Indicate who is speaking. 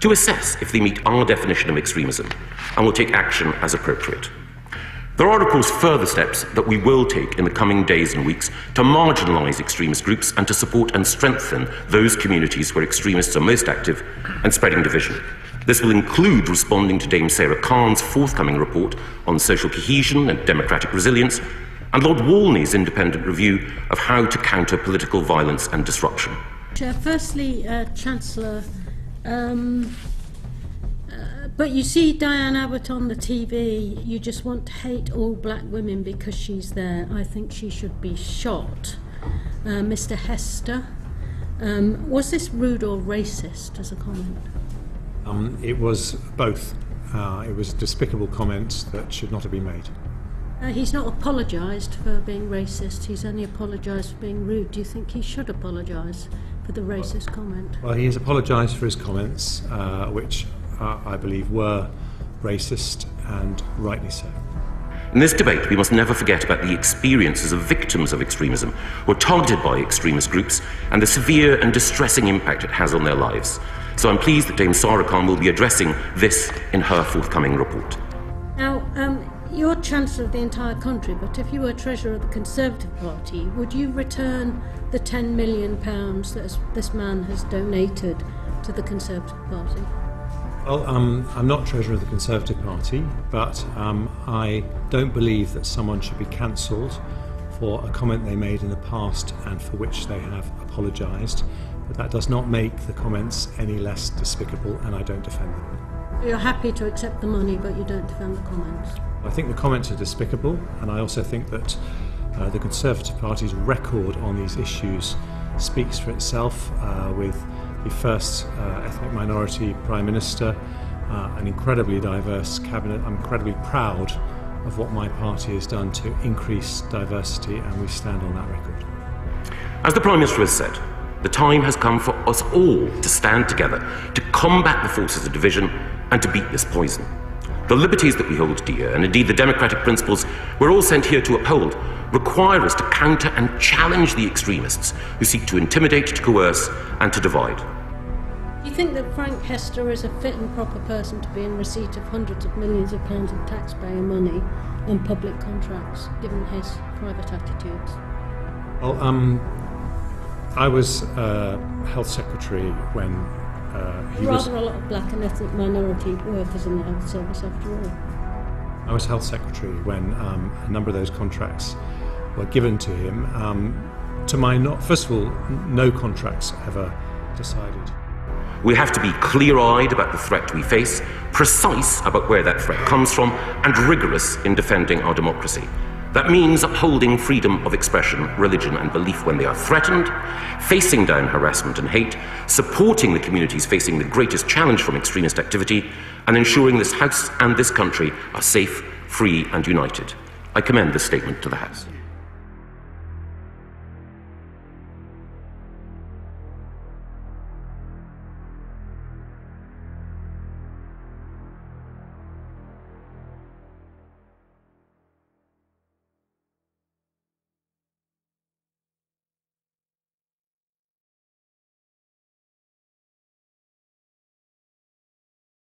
Speaker 1: to assess if they meet our definition of extremism and will take action as appropriate. There are, of course, further steps that we will take in the coming days and weeks to marginalise extremist groups and to support and strengthen those communities where extremists are most active and spreading division. This will include responding to Dame Sara Khan's forthcoming report on social cohesion and democratic resilience, and Lord Walney's independent review of how to counter political violence and disruption.
Speaker 2: Chair, firstly, uh, Chancellor, um, uh, but you see Diane Abbott on the TV, you just want to hate all black women because she's there. I think she should be shot. Uh, Mr. Hester, um, was this rude or racist as a comment?
Speaker 3: Um, it was both. Uh, it was despicable comments that should not have been made.
Speaker 2: Uh, he's not apologised for being racist, he's only apologised for being rude. Do you think he should apologise for the racist comment?
Speaker 3: Well, he has apologised for his comments, uh, which uh, I believe were racist and rightly so.
Speaker 1: In this debate, we must never forget about the experiences of victims of extremism who are targeted by extremist groups and the severe and distressing impact it has on their lives. So I'm pleased that Dame Sara Khan will be addressing this in her forthcoming report.
Speaker 2: Now, um, you're Chancellor of the entire country, but if you were Treasurer of the Conservative Party, would you return the £10 million that this man has donated to the Conservative Party?
Speaker 3: Well, um, I'm not Treasurer of the Conservative Party, but um, I don't believe that someone should be cancelled for a comment they made in the past and for which they have apologised. But that does not make the comments any less despicable, and I don't defend them.
Speaker 2: You're happy to accept the money, but you don't defend the comments?
Speaker 3: I think the comments are despicable, and I also think that uh, the Conservative Party's record on these issues speaks for itself uh, with the first uh, ethnic minority Prime Minister, uh, an incredibly diverse cabinet. I'm incredibly proud of what my party has done to increase diversity, and we stand on that record.
Speaker 1: As the Prime Minister has said, the time has come for us all to stand together to combat the forces of division and to beat this poison. The liberties that we hold dear, and indeed the democratic principles we're all sent here to uphold, require us to counter and challenge the extremists who seek to intimidate, to coerce, and to divide.
Speaker 2: Do you think that Frank Hester is a fit and proper person to be in receipt of hundreds of millions of pounds of taxpayer money and public contracts, given his private attitudes?
Speaker 3: Well, um, I was uh, health secretary when uh, he
Speaker 2: Rather
Speaker 3: was.
Speaker 2: a lot of black and ethnic minority workers in the health service, after all.
Speaker 3: I was health secretary when um, a number of those contracts were given to him. Um, to my not, first of all, no contracts ever decided.
Speaker 1: We have to be clear eyed about the threat we face, precise about where that threat comes from, and rigorous in defending our democracy. That means upholding freedom of expression, religion, and belief when they are threatened, facing down harassment and hate, supporting the communities facing the greatest challenge from extremist activity, and ensuring this House and this country are safe, free, and united. I commend this statement to the House.